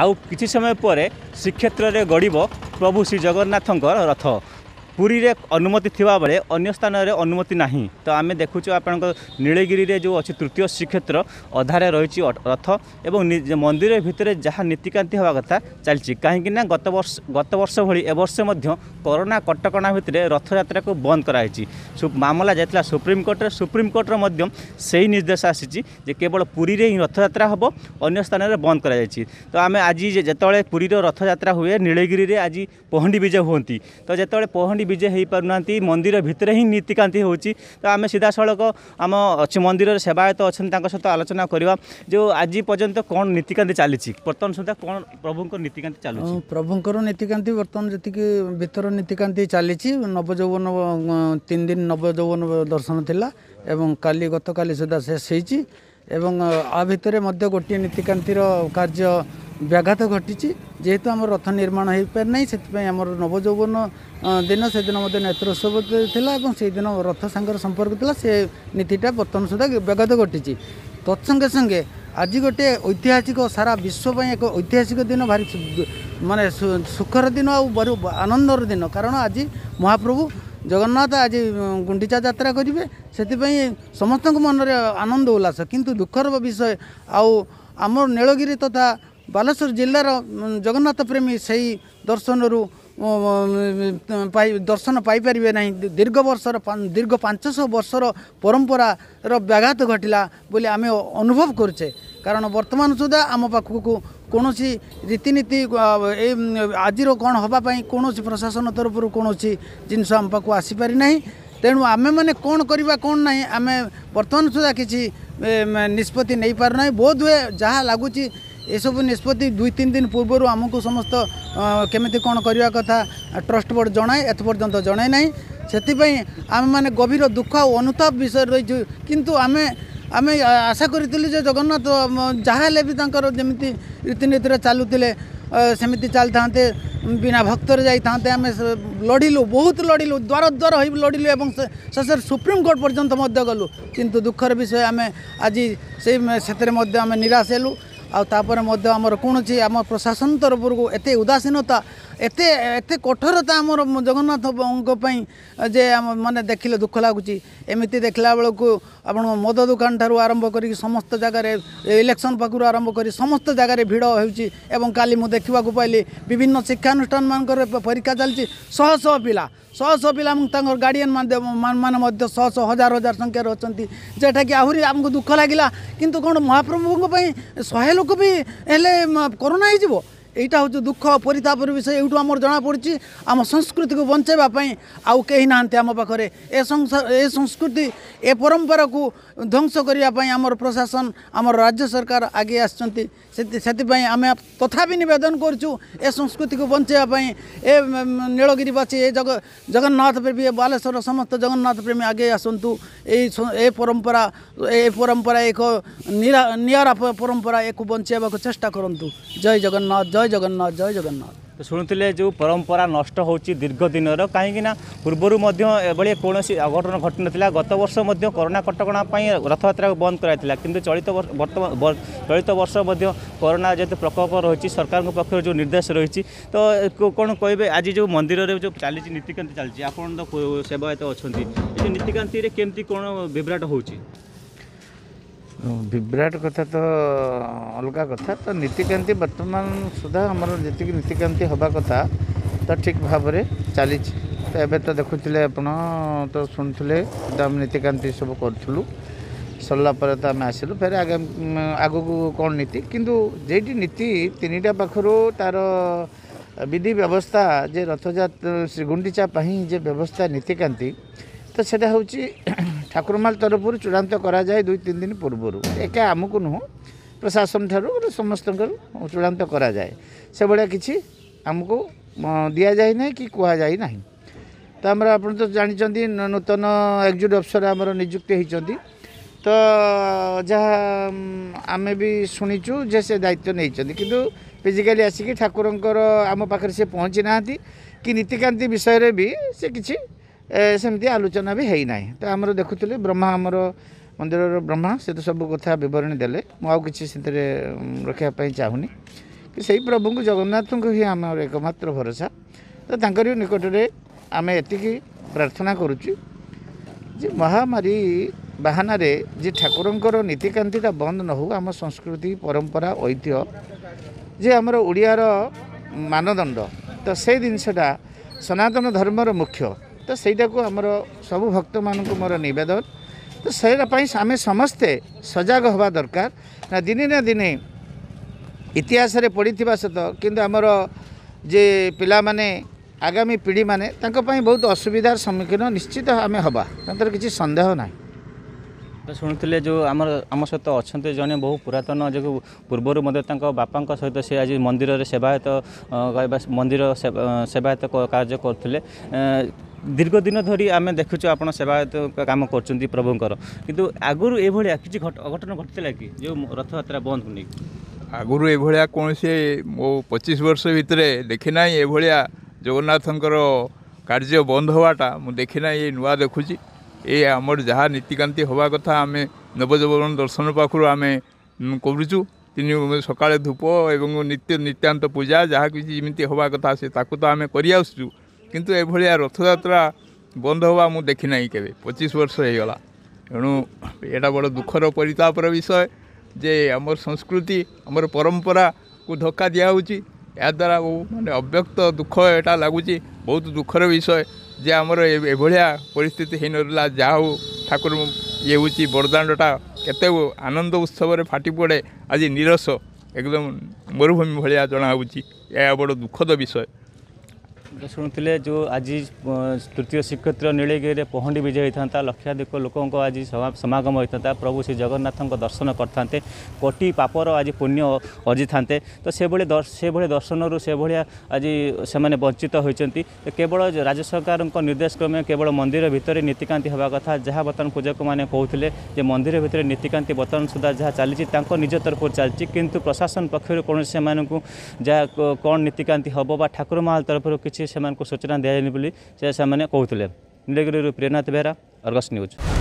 ଆଉ କିଛି ସମୟ ପରେ ଶ୍ରୀକ୍ଷେତ୍ରରେ ଗଡ଼ିବ ପ୍ରଭୁ ଶ୍ରୀଜଗନ୍ନାଥଙ୍କର ରଥ ପୁରୀରେ ଅନୁମତି ଥିବାବେଳେ ଅନ୍ୟ ସ୍ଥାନରେ ଅନୁମତି ନାହିଁ ତ ଆମେ ଦେଖୁଛୁ ଆପଣଙ୍କ ନୀଳଗିରିରେ ଯେଉଁ ଅଛି ତୃତୀୟ ଶ୍ରୀକ୍ଷେତ୍ର ଅଧାରେ ରହିଛି ରଥ ଏବଂ ମନ୍ଦିର ଭିତରେ ଯାହା ନୀତିକାନ୍ତି ହେବା କଥା ଚାଲିଛି କାହିଁକି ନା ଗତ ବର୍ଷ ଗତ ବର୍ଷ ଭଳି ଏବର୍ଷ ମଧ୍ୟ କରୋନା କଟକଣା ଭିତରେ ରଥଯାତ୍ରାକୁ ବନ୍ଦ କରାଯାଇଛି ମାମଲା ଯାଇଥିଲା ସୁପ୍ରିମକୋର୍ଟରେ ସୁପ୍ରିମକୋର୍ଟର ମଧ୍ୟ ସେହି ନିର୍ଦ୍ଦେଶ ଆସିଛି ଯେ କେବଳ ପୁରୀରେ ହିଁ ରଥଯାତ୍ରା ହେବ ଅନ୍ୟ ସ୍ଥାନରେ ବନ୍ଦ କରାଯାଇଛି ତ ଆମେ ଆଜି ଯେତେବେଳେ ପୁରୀର ରଥଯାତ୍ରା ହୁଏ ନୀଳଗିରିରେ ଆଜି ପହଣ୍ଡି ବିଜେ ହୁଅନ୍ତି ତ ଯେତେବେଳେ ପହଣ୍ଡି ବିଜେ ହୋଇପାରୁନାହାନ୍ତି ମନ୍ଦିର ଭିତରେ ହିଁ ନୀତିକାନ୍ତି ହେଉଛି ତ ଆମେ ସିଧାସଳଖ ଆମ ଅଛି ମନ୍ଦିରର ସେବାୟତ ଅଛନ୍ତି ତାଙ୍କ ସହିତ ଆଲୋଚନା କରିବା ଯେଉଁ ଆଜି ପର୍ଯ୍ୟନ୍ତ କ'ଣ ନୀତିକାନ୍ତି ଚାଲିଛି ବର୍ତ୍ତମାନ ସୁଦ୍ଧା କ'ଣ ପ୍ରଭୁଙ୍କର ନୀତିକାନ୍ତି ଚାଲୁଛି ପ୍ରଭୁଙ୍କର ନୀତିକାନ୍ତି ବର୍ତ୍ତମାନ ଯେତିକି ଭିତର ନୀତିକାନ୍ତି ଚାଲିଛି ନବଯୌବନ ତିନି ଦିନ ନବଯୌବନ ଦର୍ଶନ ଥିଲା ଏବଂ କାଲି ଗତକାଲି ସୁଦ୍ଧା ଶେଷ ହୋଇଛି ଏବଂ ଆ ଭିତରେ ମଧ୍ୟ ଗୋଟିଏ ନୀତିକାନ୍ତିର କାର୍ଯ୍ୟ ବ୍ୟାଘାତ ଘଟିଛି ଯେହେତୁ ଆମର ରଥ ନିର୍ମାଣ ହୋଇପାରି ନାହିଁ ସେଥିପାଇଁ ଆମର ନବଯୌବନ ଦିନ ସେଦିନ ମଧ୍ୟ ନେତ୍ରୋତ୍ସବ ଥିଲା ଏବଂ ସେଇଦିନ ରଥ ସାଙ୍ଗର ସମ୍ପର୍କ ଥିଲା ସେ ନୀତିଟା ବର୍ତ୍ତମାନ ସୁଦ୍ଧା ବ୍ୟାଘାତ ଘଟିଛି ତତ୍ସଙ୍ଗେ ସଙ୍ଗେ ଆଜି ଗୋଟିଏ ଐତିହାସିକ ସାରା ବିଶ୍ୱ ପାଇଁ ଏକ ଐତିହାସିକ ଦିନ ଭାରି ମାନେ ସୁଖର ଦିନ ଆଉ ବହୁ ଆନନ୍ଦର ଦିନ କାରଣ ଆଜି ମହାପ୍ରଭୁ ଜଗନ୍ନାଥ ଆଜି ଗୁଣ୍ଡିଚା ଯାତ୍ରା କରିବେ ସେଥିପାଇଁ ସମସ୍ତଙ୍କ ମନରେ ଆନନ୍ଦ ଉଲ୍ଲାସ କିନ୍ତୁ ଦୁଃଖର ବିଷୟ ଆଉ ଆମର ନୀଳଗିରି ତଥା ବାଲେଶ୍ୱର ଜିଲ୍ଲାର ଜଗନ୍ନାଥ ପ୍ରେମୀ ସେହି ଦର୍ଶନରୁ ପାଇ ଦର୍ଶନ ପାଇପାରିବେ ନାହିଁ ଦୀର୍ଘ ବର୍ଷର ଦୀର୍ଘ ପାଞ୍ଚଶହ ବର୍ଷର ପରମ୍ପରାର ବ୍ୟାଘାତ ଘଟିଲା ବୋଲି ଆମେ ଅନୁଭବ କରୁଛେ କାରଣ ବର୍ତ୍ତମାନ ସୁଦ୍ଧା ଆମ ପାଖକୁ କୌଣସି ରୀତିନୀତି ଏ ଆଜିର କ'ଣ ହେବା ପାଇଁ କୌଣସି ପ୍ରଶାସନ ତରଫରୁ କୌଣସି ଜିନିଷ ଆମ ପାଖକୁ ଆସିପାରିନାହିଁ ତେଣୁ ଆମେମାନେ କ'ଣ କରିବା କ'ଣ ନାହିଁ ଆମେ ବର୍ତ୍ତମାନ ସୁଦ୍ଧା କିଛି ନିଷ୍ପତ୍ତି ନେଇପାରୁନାହିଁ ବୋଧ ହୁଏ ଯାହା ଲାଗୁଛି ଏସବୁ ନିଷ୍ପତ୍ତି ଦୁଇ ତିନି ଦିନ ପୂର୍ବରୁ ଆମକୁ ସମସ୍ତ କେମିତି କ'ଣ କରିବା କଥା ଟ୍ରଷ୍ଟ ବୋର୍ଡ଼ ଜଣାଏ ଏତେ ପର୍ଯ୍ୟନ୍ତ ଜଣାଇ ନାହିଁ ସେଥିପାଇଁ ଆମେମାନେ ଗଭୀର ଦୁଃଖ ଆଉ ଅନୁତାପ ବିଷୟରେ ରହିଛୁ କିନ୍ତୁ ଆମେ ଆମେ ଆଶା କରିଥିଲୁ ଯେ ଜଗନ୍ନାଥ ଯାହା ହେଲେ ବି ତାଙ୍କର ଯେମିତି ରୀତିନୀତିରେ ଚାଲୁଥିଲେ ସେମିତି ଚାଲିଥାନ୍ତେ ବିନା ଭକ୍ତରେ ଯାଇଥାନ୍ତେ ଆମେ ଲଢ଼ିଲୁ ବହୁତ ଲଢ଼ିଲୁ ଦ୍ୱାର ଦ୍ୱାର ହୋଇ ଲଢ଼ିଲୁ ଏବଂ ଶେଷରେ ସୁପ୍ରିମକୋର୍ଟ ପର୍ଯ୍ୟନ୍ତ ମଧ୍ୟ ଗଲୁ କିନ୍ତୁ ଦୁଃଖର ବିଷୟ ଆମେ ଆଜି ସେଇ ସେଥିରେ ମଧ୍ୟ ଆମେ ନିରାଶ ହେଲୁ ଆଉ ତାପରେ ମଧ୍ୟ ଆମର କୌଣସି ଆମ ପ୍ରଶାସନ ତରଫରୁ ଏତେ ଉଦାସୀନତା ଏତେ ଏତେ କଠୋରତା ଆମର ଜଗନ୍ନାଥଙ୍କ ପାଇଁ ଯେ ମାନେ ଦେଖିଲେ ଦୁଃଖ ଲାଗୁଛି ଏମିତି ଦେଖିଲା ବେଳକୁ ଆପଣ ମଦ ଦୋକାନ ଠାରୁ ଆରମ୍ଭ କରିକି ସମସ୍ତ ଜାଗାରେ ଇଲେକ୍ସନ ପାଖରୁ ଆରମ୍ଭ କରି ସମସ୍ତ ଜାଗାରେ ଭିଡ଼ ହେଉଛି ଏବଂ କାଲି ମୁଁ ଦେଖିବାକୁ ପାଇଲି ବିଭିନ୍ନ ଶିକ୍ଷାନୁଷ୍ଠାନମାନଙ୍କରେ ପରୀକ୍ଷା ଚାଲିଛି ଶହ ଶହ ପିଲା ଶହ ଶହ ପିଲା ଏବଂ ତାଙ୍କର ଗାର୍ଡ଼ିଆନ୍ ମାନେ ମଧ୍ୟ ଶହ ଶହ ହଜାର ହଜାର ସଂଖ୍ୟାରେ ଅଛନ୍ତି ଯେଉଁଟାକି ଆହୁରି ଆମକୁ ଦୁଃଖ ଲାଗିଲା କିନ୍ତୁ କ'ଣ ମହାପ୍ରଭୁଙ୍କ ପାଇଁ ଶହେ ଲୋକ ବି ହେଲେ କରୋନା ହେଇଯିବ এইটা হচ্ছে দুঃখ পরিতাপর বিষয় এইটু আমার জনা পড়ছে আমার সংস্কৃতিকে বঞ্চাইবা আউ কেহি না আমার পাখে এ এ সংস্কৃতি এ পরম্পরা কু ধ্বংস করা আমার প্রশাসন আমার রাজ্য সরকার আগে আসছেন সেপাই আমি তথাপি নিবেদন করছু এ সংস্কৃতিকে বঞ্চাইবা এ নীলগিবাসী এ জগ জগন্নাথ প্রেমী এ বালেশ্বর সমস্ত জগন্নাথ প্রেমী আগে আসন্তু এই এ পরম্পরা এ পরম্পরা এক নিয়ারা পরম্পরা এক বঞ্চাইবা চেষ্টা করতু জয় জগন্নাথ জয় জগন্নাথ জয় জগন্নাথ শুণুলে যে পরম্পরা নষ্ট হচ্ছে দীর্ঘদিনর কিনা পূর্বর এভাবে কৌশি অঘটন ঘটি নথিলা গত বর্ষ করোনা কটকা রথযাত্রা বন্ধ করা কিন্তু চলিত বর্তমান চলিত বর্ষ করোনা যেহেতু প্রকোপ রয়েছে সরকার পক্ষ যে নির্দেশ রয়েছে তো কোণ কে আজ যে মন্দিরের যে চালছে নীতিকান্তি চালছে আপনার সেবায়ত অনেক নীতিকান্তি কেমতি কোণ বিভ্রাট হচ্ছে ବିଭ୍ରାଟ କଥା ତ ଅଲଗା କଥା ତ ନୀତିକାନ୍ତି ବର୍ତ୍ତମାନ ସୁଦ୍ଧା ଆମର ଯେତିକି ନୀତିକାନ୍ତି ହେବା କଥା ତ ଠିକ୍ ଭାବରେ ଚାଲିଛି ତ ଏବେ ତ ଦେଖୁଥିଲେ ଆପଣ ତ ଶୁଣୁଥିଲେ ତ ଆମେ ନୀତିକାନ୍ତି ସବୁ କରୁଥିଲୁ ସରିଲା ପରେ ତ ଆମେ ଆସିଲୁ ଫେର ଆଗକୁ କ'ଣ ନୀତି କିନ୍ତୁ ଯେଇଟି ନୀତି ତିନିଟା ପାଖରୁ ତା'ର ବିଧି ବ୍ୟବସ୍ଥା ଯେ ରଥଯାତ୍ରା ଶ୍ରୀଗୁଣ୍ଡିଚା ପାଇଁ ଯେ ବ୍ୟବସ୍ଥା ନୀତିକାନ୍ତି ତ ସେଇଟା ହେଉଛି ଠାକୁରମାଲ ତରଫରୁ ଚୂଡ଼ାନ୍ତ କରାଯାଏ ଦୁଇ ତିନି ଦିନ ପୂର୍ବରୁ ଏକା ଆମକୁ ନୁହଁ ପ୍ରଶାସନ ଠାରୁ ସମସ୍ତଙ୍କରୁ ଚୂଡ଼ାନ୍ତ କରାଯାଏ ସେଭଳିଆ କିଛି ଆମକୁ ଦିଆଯାଇ ନାହିଁ କି କୁହାଯାଇ ନାହିଁ ତ ଆମର ଆପଣ ତ ଜାଣିଛନ୍ତି ନୂତନ ଏକ୍ଜିକ୍ୟୁଟ ଅଫିସର ଆମର ନିଯୁକ୍ତି ହୋଇଛନ୍ତି ତ ଯାହା ଆମେ ବି ଶୁଣିଛୁ ଯେ ସେ ଦାୟିତ୍ୱ ନେଇଛନ୍ତି କିନ୍ତୁ ଫିଜିକାଲି ଆସିକି ଠାକୁରଙ୍କର ଆମ ପାଖରେ ସେ ପହଞ୍ଚି ନାହାନ୍ତି କି ନୀତିକାନ୍ତି ବିଷୟରେ ବି ସେ କିଛି ସେମିତି ଆଲୋଚନା ବି ହେଇନାହିଁ ତ ଆମର ଦେଖୁଥିଲେ ବ୍ରହ୍ମା ଆମର ମନ୍ଦିରର ବ୍ରହ୍ମା ସେ ତ ସବୁ କଥା ବିବରଣୀ ଦେଲେ ମୁଁ ଆଉ କିଛି ସେଥିରେ ରଖିବା ପାଇଁ ଚାହୁଁନି କି ସେଇ ପ୍ରଭୁଙ୍କୁ ଜଗନ୍ନାଥଙ୍କୁ ହିଁ ଆମର ଏକମାତ୍ର ଭରସା ତ ତାଙ୍କର ନିକଟରେ ଆମେ ଏତିକି ପ୍ରାର୍ଥନା କରୁଛୁ ଯେ ମହାମାରୀ ବାହାନାରେ ଯେ ଠାକୁରଙ୍କର ନୀତିକାନ୍ତିଟା ବନ୍ଦ ନ ହେଉ ଆମ ସଂସ୍କୃତି ପରମ୍ପରା ଐତିହ୍ୟ ଯେ ଆମର ଓଡ଼ିଆର ମାନଦଣ୍ଡ ତ ସେ ଜିନିଷଟା ସନାତନ ଧର୍ମର ମୁଖ୍ୟ ତ ସେଇଟାକୁ ଆମର ସବୁ ଭକ୍ତମାନଙ୍କୁ ମୋର ନିବେଦନ ତ ସେଇଟା ପାଇଁ ଆମେ ସମସ୍ତେ ସଜାଗ ହେବା ଦରକାର ନା ଦିନେ ନା ଦିନେ ଇତିହାସରେ ପଡ଼ିଥିବା ସତ କିନ୍ତୁ ଆମର ଯେ ପିଲାମାନେ ଆଗାମୀ ପିଢ଼ିମାନେ ତାଙ୍କ ପାଇଁ ବହୁତ ଅସୁବିଧାର ସମ୍ମୁଖୀନ ନିଶ୍ଚିତ ଆମେ ହେବା ତାଙ୍କର କିଛି ସନ୍ଦେହ ନାହିଁ ଶୁଣୁଥିଲେ ଯେଉଁ ଆମର ଆମ ସହିତ ଅଛନ୍ତି ଜଣେ ବହୁ ପୁରାତନ ଯେଉଁ ପୂର୍ବରୁ ମଧ୍ୟ ତାଙ୍କ ବାପାଙ୍କ ସହିତ ସେ ଆଜି ମନ୍ଦିରରେ ସେବାୟତ ମନ୍ଦିର ସେବାୟତ କାର୍ଯ୍ୟ କରୁଥିଲେ দীর্ঘদিন ধরি আমি দেখুছ আপনার সেবায়ত কাম করছেন প্রভুঙ্কর কিন্তু আগর এইভাবে কিছু অঘটন ঘটিলা কি যে রথযাত্রা বন্ধ নেই আগর এইভাবে কোণী মো পঁচিশ বর্ষ ভিতরে দেখি না এইভাবে জগন্নাথঙ্কর কার্য বন্ধ হওয়াটা মু দেখি না এই নূয়া দেখুছি এই আমার যা নীতিকান্তি হওয়ার কথা আমি নবজীবন দর্শন পাখু আমি করুছু তিনি সকালে ধূপ এবং নিত্য নিত্যান্ত পূজা যা কিছু যেমি হওয়ার কথা সে তাকে তো আমি করে আসছু କିନ୍ତୁ ଏଭଳିଆ ରଥଯାତ୍ରା ବନ୍ଦ ହେବା ମୁଁ ଦେଖିନାହିଁ କେବେ ପଚିଶ ବର୍ଷ ହେଇଗଲା ଏଣୁ ଏଇଟା ବଡ଼ ଦୁଃଖର ପରିତାପର ବିଷୟ ଯେ ଆମର ସଂସ୍କୃତି ଆମର ପରମ୍ପରାକୁ ଧକ୍କା ଦିଆହେଉଛି ଏହାଦ୍ୱାରା ମାନେ ଅବ୍ୟକ୍ତ ଦୁଃଖ ଏଇଟା ଲାଗୁଛି ବହୁତ ଦୁଃଖର ବିଷୟ ଯେ ଆମର ଏଭଳିଆ ପରିସ୍ଥିତି ହେଇନଥିଲା ଯାହା ହଉ ଠାକୁର ଇଏ ହେଉଛି ବରଦାଣ୍ଡଟା କେତେ ଆନନ୍ଦ ଉତ୍ସବରେ ଫାଟି ପଡ଼େ ଆଜି ନିରସ ଏକଦମ ମରୁଭୂମି ଭଳିଆ ଜଣାହେଉଛି ଏହା ବଡ଼ ଦୁଃଖଦ ବିଷୟ ଶୁଣୁଥିଲେ ଯେଉଁ ଆଜି ତୃତୀୟ ଶ୍ରୀକ୍ଷେତ୍ର ନୀଳଗିରିରେ ପହଣ୍ଡି ବିଜେ ହୋଇଥାନ୍ତା ଲକ୍ଷାଧିକ ଲୋକଙ୍କ ଆଜି ସମାଗମ ହୋଇଥାନ୍ତା ପ୍ରଭୁ ଶ୍ରୀ ଜଗନ୍ନାଥଙ୍କ ଦର୍ଶନ କରିଥାନ୍ତେ କୋଟି ପାପର ଆଜି ପୁଣ୍ୟ ଅର୍ଜିଥାନ୍ତେ ତ ସେଭଳି ସେଭଳି ଦର୍ଶନରୁ ସେଭଳିଆ ଆଜି ସେମାନେ ବଞ୍ଚିତ ହୋଇଛନ୍ତି କେବଳ ରାଜ୍ୟ ସରକାରଙ୍କ ନିର୍ଦ୍ଦେଶ କ୍ରମେ କେବଳ ମନ୍ଦିର ଭିତରେ ନୀତିକାନ୍ତି ହେବା କଥା ଯାହା ବର୍ତ୍ତମାନ ପୂଜକମାନେ କହୁଥିଲେ ଯେ ମନ୍ଦିର ଭିତରେ ନୀତିକାନ୍ତି ବର୍ତ୍ତମାନ ସୁଦ୍ଧା ଯାହା ଚାଲିଛି ତାଙ୍କ ନିଜ ତରଫରୁ ଚାଲିଛି କିନ୍ତୁ ପ୍ରଶାସନ ପକ୍ଷରୁ କୌଣସି ସେମାନଙ୍କୁ ଯାହା କ'ଣ ନୀତିକାନ୍ତି ହେବ ବା ଠାକୁର ମହାଲ ତରଫରୁ କିଛି ସେମାନଙ୍କୁ ସୂଚନା ଦିଆଯାଇନି ବୋଲି ସେ ସେମାନେ କହୁଥିଲେ ନୀଳଗିରିରୁ ପ୍ରେରଣାଥ ବେହେରା ଅର୍ଗସ୍ ନ୍ୟୁଜ୍